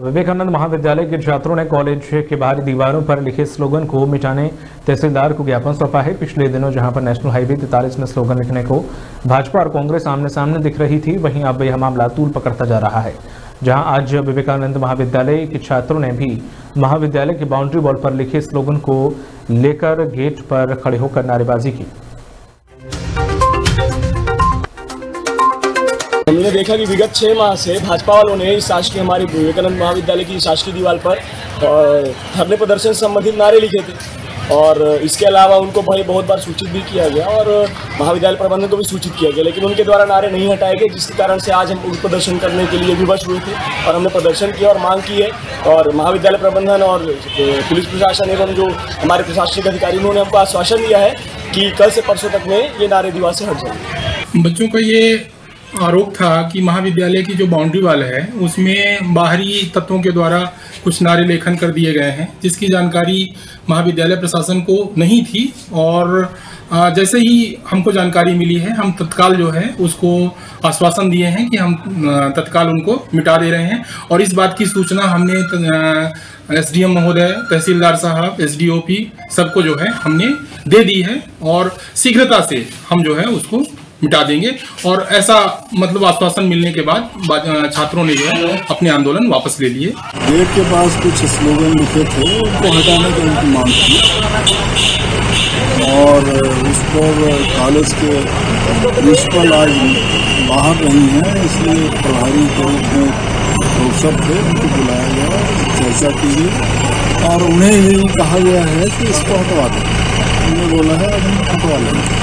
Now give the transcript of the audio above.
विवेकानंद महाविद्यालय के छात्रों ने कॉलेज के बाहरी दीवारों पर लिखे स्लोगन को मिटाने, तहसीलदार को ज्ञापन सौंपा है। पिछले दिनों जहाँ पर नेशनल हाईवे तैतालीस में स्लोगन लिखने को भाजपा और कांग्रेस आमने सामने दिख रही थी, वहीं अब यह मामला तूल पकड़ता जा रहा है। जहाँ आज विवेकानंद महाविद्यालय के छात्रों ने भी महाविद्यालय के बाउंड्री वॉल पर लिखे स्लोगन को लेकर गेट पर खड़े होकर नारेबाजी की। हमने देखा कि विगत छः माह से भाजपा वालों ने इस शासकीय, हमारे विवेकानंद महाविद्यालय की शासकीय दीवार पर धरने प्रदर्शन संबंधित नारे लिखे थे। और इसके अलावा उनको भाई बहुत बार सूचित भी किया गया, और महाविद्यालय प्रबंधन को भी सूचित किया गया, लेकिन उनके द्वारा नारे नहीं हटाए गए, जिसके कारण से आज हम उस प्रदर्शन करने के लिए विवश हुए थे, और हमने प्रदर्शन किया और मांग की है। और महाविद्यालय प्रबंधन और पुलिस प्रशासन एवं जो हमारे प्रशासनिक अधिकारी, उन्होंने हमको आश्वासन दिया है कि कल से परसों तक में ये नारे दीवार से हट जाएँगे। बच्चों का ये आरोप था कि महाविद्यालय की जो बाउंड्री वाल है, उसमें बाहरी तत्वों के द्वारा कुछ नारे लेखन कर दिए गए हैं, जिसकी जानकारी महाविद्यालय प्रशासन को नहीं थी। और जैसे ही हमको जानकारी मिली है, हम तत्काल जो है, उसको आश्वासन दिए हैं कि हम तत्काल उनको मिटा दे रहे हैं। और इस बात की सूचना हमने एस डी एम महोदय, तहसीलदार साहब एस डी ओ पी सबको जो है, हमने दे दी है। और शीघ्रता से हम जो है, उसको मिटा देंगे। और ऐसा मतलब आश्वासन मिलने के बाद छात्रों ने जो है अपने आंदोलन वापस ले लिए। गेट के पास कुछ स्लोगन लिखे थे उनको हटाने की उनकी मांग की और उस पर कॉलेज के प्रिंसिपल आज बाहर नहीं है इसलिए प्रभारी के रूप में सब थे उनको बुलाया गया चर्चा की गई। और उन्हें ये कहा गया है कि इसको हटवा दें। उन्होंने बोला है अब हम हटवा लेंगे